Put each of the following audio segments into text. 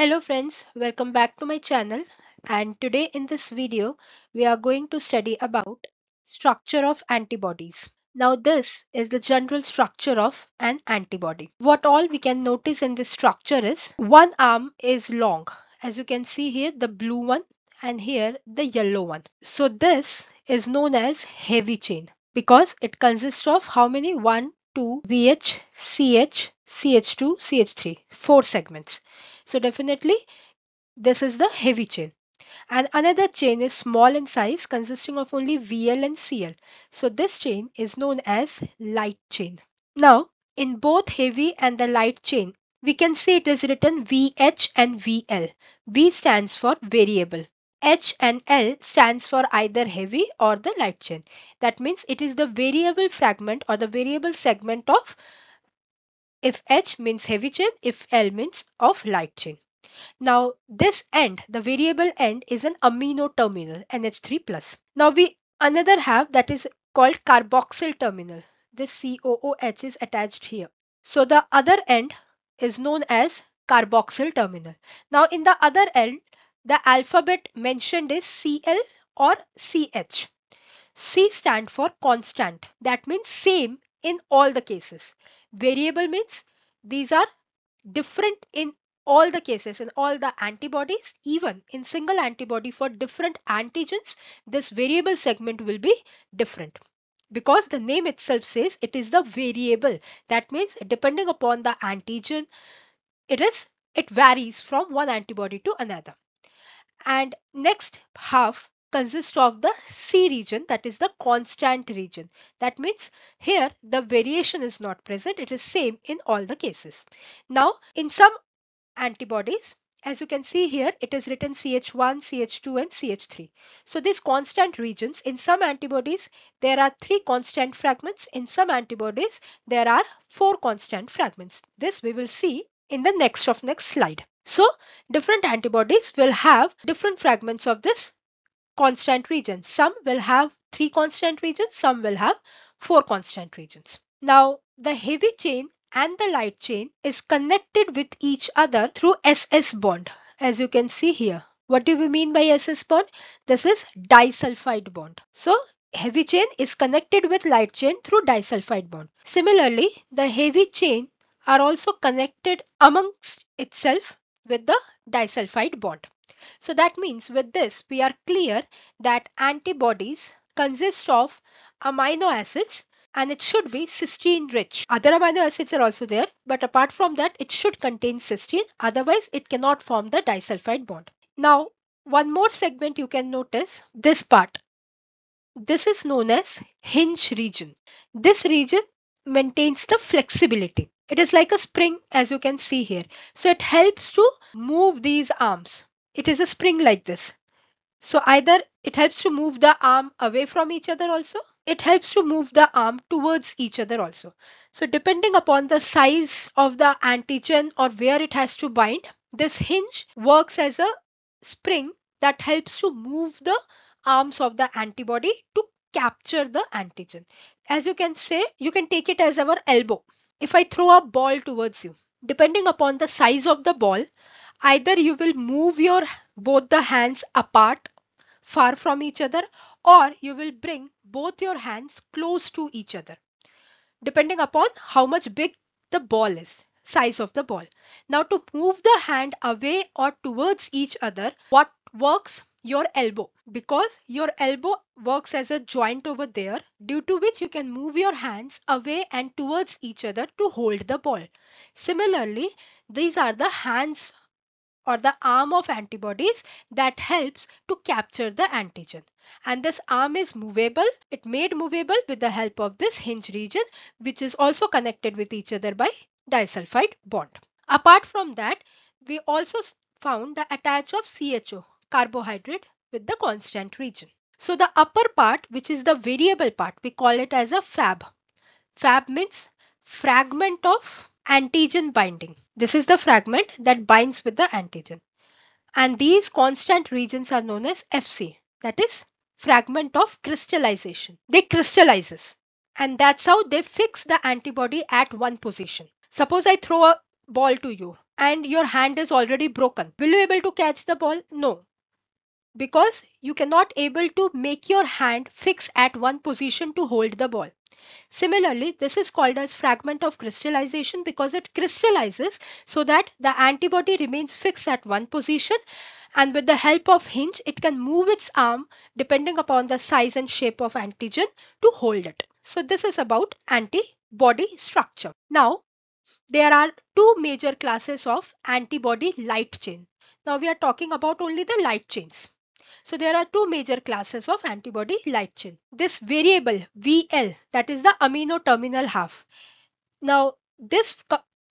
Hello friends, welcome back to my channel and today in this video we are going to study about structure of antibodies. Now this is the general structure of an antibody. What all we can notice in this structure is one arm is long as you can see here the blue one and here the yellow one. So this is known as heavy chain because it consists of how many 1, 2, VH, CH, CH2, CH3, four segments. So definitely this is the heavy chain. And another chain is small in size consisting of only VL and CL. So this chain is known as light chain. Now in both heavy and the light chain, we can see it is written VH and VL. V stands for variable. H and L stands for either heavy or the light chain. That means it is the variable fragment or the variable segment of if H means heavy chain, if L means of light chain. Now this end, the variable end is an amino terminal NH3 plus. Now we another have that is called carboxyl terminal. This COOH is attached here. So the other end is known as carboxyl terminal. Now in the other end, the alphabet mentioned is Cl or CH. C stand for constant. That means same in all the cases. Variable means these are different in all the cases in all the antibodies even in single antibody for different antigens this variable segment will be different. Because the name itself says it is the variable that means depending upon the antigen it is it varies from one antibody to another. And next half consists of the C region that is the constant region. That means here the variation is not present. It is same in all the cases. Now in some antibodies as you can see here it is written CH1, CH2 and CH3. So these constant regions in some antibodies there are three constant fragments. In some antibodies there are four constant fragments. This we will see in the next of next slide. So different antibodies will have different fragments of this constant regions. Some will have three constant regions, some will have four constant regions. Now the heavy chain and the light chain is connected with each other through SS bond as you can see here. What do we mean by SS bond? This is disulfide bond. So heavy chain is connected with light chain through disulfide bond. Similarly, the heavy chain are also connected amongst itself with the disulfide bond. So that means with this we are clear that antibodies consist of amino acids and it should be cysteine rich. Other amino acids are also there but apart from that it should contain cysteine otherwise it cannot form the disulfide bond. Now one more segment you can notice this part. This is known as hinge region. This region maintains the flexibility. It is like a spring as you can see here. So it helps to move these arms it is a spring like this. So either it helps to move the arm away from each other also. It helps to move the arm towards each other also. So depending upon the size of the antigen or where it has to bind, this hinge works as a spring that helps to move the arms of the antibody to capture the antigen. As you can say, you can take it as our elbow. If I throw a ball towards you, depending upon the size of the ball, either you will move your both the hands apart far from each other or you will bring both your hands close to each other. Depending upon how much big the ball is size of the ball. Now to move the hand away or towards each other what works? Your elbow. Because your elbow works as a joint over there due to which you can move your hands away and towards each other to hold the ball. Similarly these are the hands or the arm of antibodies that helps to capture the antigen. And this arm is movable. It made movable with the help of this hinge region, which is also connected with each other by disulfide bond. Apart from that, we also found the attach of CHO, carbohydrate, with the constant region. So the upper part, which is the variable part, we call it as a FAB. FAB means fragment of antigen binding. This is the fragment that binds with the antigen. And these constant regions are known as FC, that is fragment of crystallization. They crystallizes and that's how they fix the antibody at one position. Suppose I throw a ball to you and your hand is already broken. Will you able to catch the ball? No. Because you cannot able to make your hand fix at one position to hold the ball. Similarly, this is called as fragment of crystallization because it crystallizes so that the antibody remains fixed at one position and with the help of hinge it can move its arm depending upon the size and shape of antigen to hold it. So this is about antibody structure. Now there are two major classes of antibody light chain. Now we are talking about only the light chains. So there are two major classes of antibody light chain. This variable VL that is the amino terminal half. Now this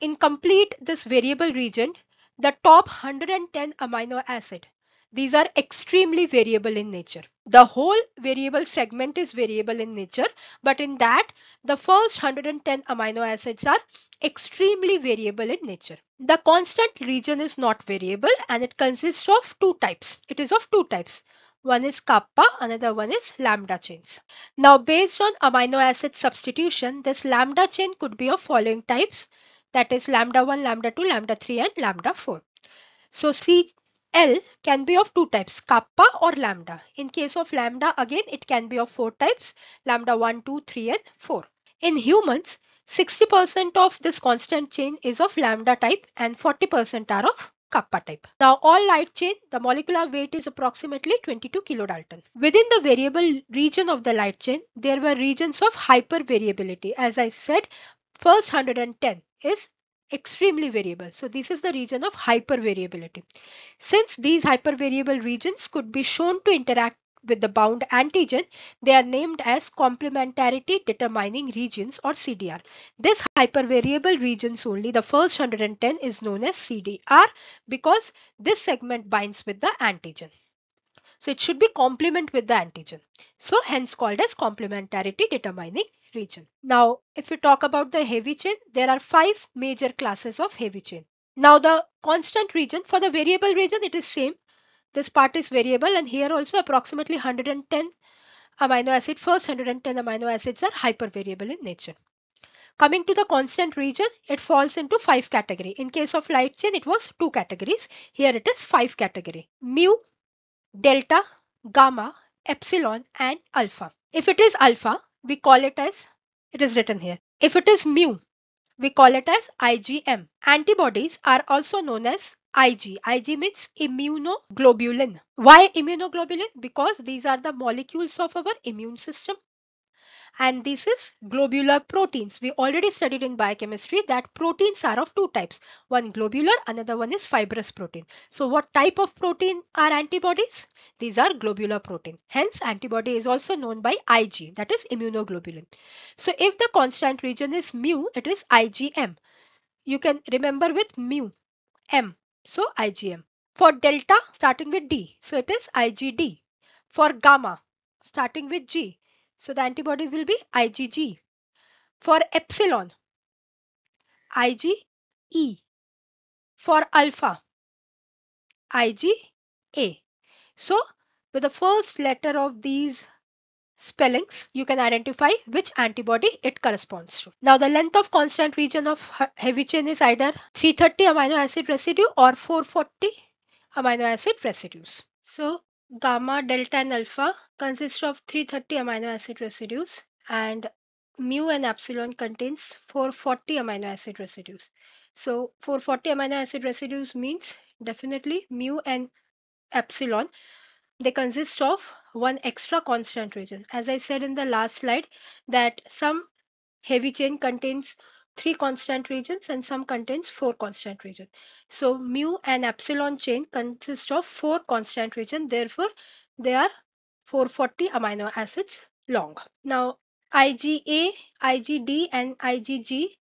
in complete this variable region the top 110 amino acid these are extremely variable in nature. The whole variable segment is variable in nature, but in that the first 110 amino acids are extremely variable in nature. The constant region is not variable and it consists of two types. It is of two types. One is kappa, another one is lambda chains. Now based on amino acid substitution, this lambda chain could be of following types that is lambda 1, lambda 2, lambda 3 and lambda 4. So see L can be of two types, kappa or lambda. In case of lambda, again, it can be of four types, lambda 1, 2, 3 and 4. In humans, 60% of this constant chain is of lambda type and 40% are of kappa type. Now all light chain, the molecular weight is approximately 22 kilodalton. Within the variable region of the light chain, there were regions of hypervariability. As I said, first 110 is extremely variable. So this is the region of hypervariability. Since these hypervariable regions could be shown to interact with the bound antigen, they are named as complementarity determining regions or CDR. This hypervariable regions only, the first 110 is known as CDR because this segment binds with the antigen. So it should be complement with the antigen. So hence called as complementarity determining region. Now, if we talk about the heavy chain, there are five major classes of heavy chain. Now, the constant region for the variable region, it is same. This part is variable and here also approximately 110 amino acid, first 110 amino acids are hypervariable in nature. Coming to the constant region, it falls into five category. In case of light chain, it was two categories. Here it is five category. Mu, delta, gamma, epsilon and alpha. If it is alpha, we call it as, it is written here. If it is mu, we call it as IgM. Antibodies are also known as Ig. Ig means immunoglobulin. Why immunoglobulin? Because these are the molecules of our immune system and this is globular proteins. We already studied in biochemistry that proteins are of two types. One globular, another one is fibrous protein. So what type of protein are antibodies? These are globular protein. Hence antibody is also known by Ig that is immunoglobulin. So if the constant region is mu, it is IgM. You can remember with mu, M. So IgM. For delta starting with D, so it is IgD. For gamma starting with G, so the antibody will be IgG. For epsilon, IgE. For alpha, IgA. So with the first letter of these spellings, you can identify which antibody it corresponds to. Now the length of constant region of heavy chain is either 330 amino acid residue or 440 amino acid residues. So Gamma, delta and alpha consist of 330 amino acid residues and mu and epsilon contains 440 amino acid residues. So 440 amino acid residues means definitely mu and epsilon they consist of one extra constant region. As I said in the last slide that some heavy chain contains three constant regions and some contains four constant regions. So mu and epsilon chain consist of four constant regions. Therefore, they are 440 amino acids long. Now, IgA, IgD and IgG,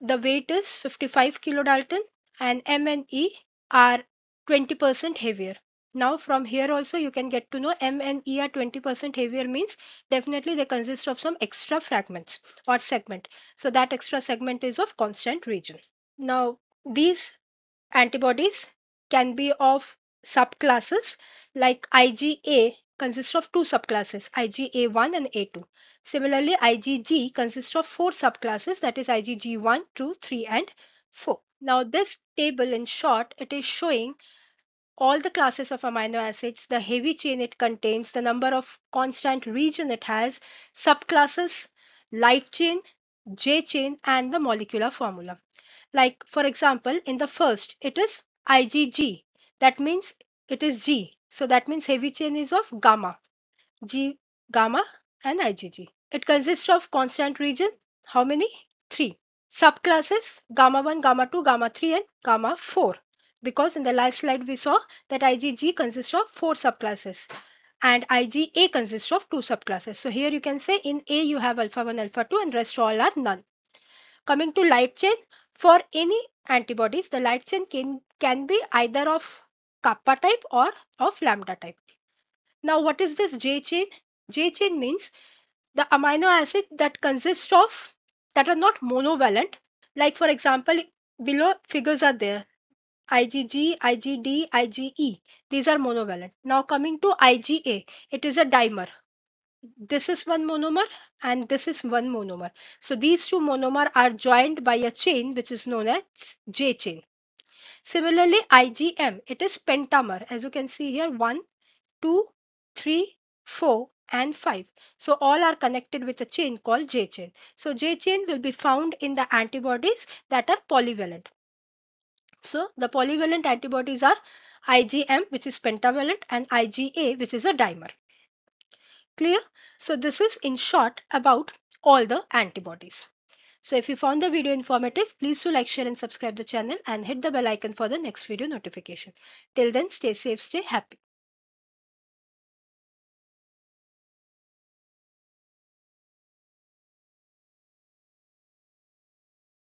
the weight is 55 kilodalton and M and E are 20% heavier. Now from here also you can get to know M and E are 20% heavier means definitely they consist of some extra fragments or segment. So that extra segment is of constant region. Now these antibodies can be of subclasses like IgA consists of two subclasses IgA1 and A2. Similarly IgG consists of four subclasses that is IgG1, 2, 3 and 4. Now this table in short, it is showing all the classes of amino acids, the heavy chain it contains, the number of constant region it has, subclasses, light chain, J chain and the molecular formula. Like for example, in the first, it is IgG. That means it is G. So that means heavy chain is of gamma. G, gamma and IgG. It consists of constant region. How many? Three. Subclasses gamma 1, gamma 2, gamma 3 and gamma 4 because in the last slide we saw that IgG consists of four subclasses and IgA consists of two subclasses. So here you can say in A you have alpha 1, alpha 2 and rest all are none. Coming to light chain, for any antibodies the light chain can, can be either of kappa type or of lambda type. Now what is this J chain? J chain means the amino acid that consists of that are not monovalent like for example below figures are there IgG, IgD, IgE. These are monovalent. Now coming to IgA, it is a dimer. This is one monomer and this is one monomer. So these two monomer are joined by a chain which is known as J chain. Similarly, IgM, it is pentamer. As you can see here, 1, 2, 3, 4 and 5. So all are connected with a chain called J chain. So J chain will be found in the antibodies that are polyvalent. So the polyvalent antibodies are IgM which is pentavalent and IgA which is a dimer. Clear? So this is in short about all the antibodies. So if you found the video informative, please do like, share and subscribe the channel and hit the bell icon for the next video notification. Till then, stay safe, stay happy.